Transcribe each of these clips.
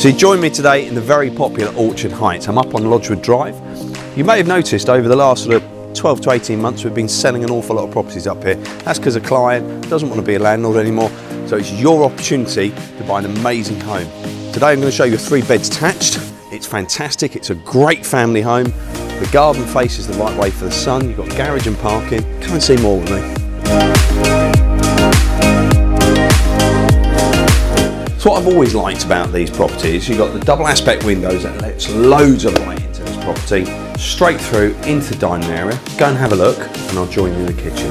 So you join me today in the very popular Orchard Heights. I'm up on Lodge Wood Drive. You may have noticed over the last sort of 12 to 18 months we've been selling an awful lot of properties up here. That's because a client doesn't want to be a landlord anymore. So it's your opportunity to buy an amazing home. Today I'm going to show you three beds detached. It's fantastic. It's a great family home. The garden faces the right way for the sun. You've got garage and parking. Come and see more with me. So what I've always liked about these properties, you've got the double aspect windows that lets loads of light into this property, straight through into the dining area. Go and have a look and I'll join you in the kitchen.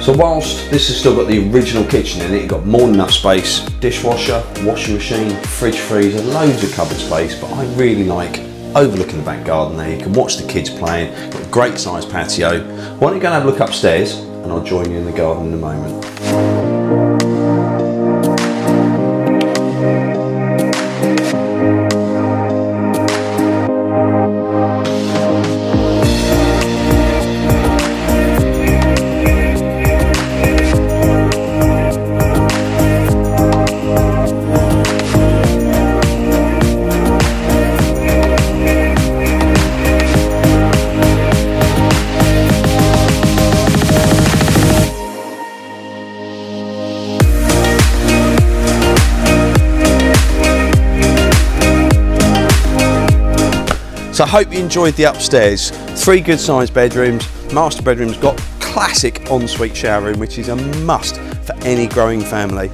So whilst this has still got the original kitchen in it, you've got more than enough space, dishwasher, washing machine, fridge freezer, loads of cupboard space, but I really like overlooking the back garden there. You can watch the kids playing, got a great sized patio. Why don't you go and have a look upstairs and I'll join you in the garden in a moment. So I hope you enjoyed the upstairs. Three good sized bedrooms. Master bedroom's got classic ensuite shower room, which is a must for any growing family.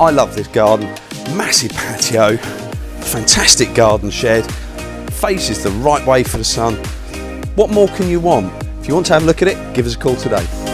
I love this garden. Massive patio, fantastic garden shed, faces the right way for the sun. What more can you want? If you want to have a look at it, give us a call today.